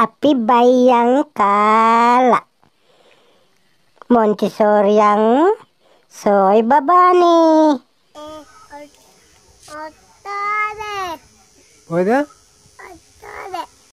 api bayang kala Montessori yang soy babani eh, Udah?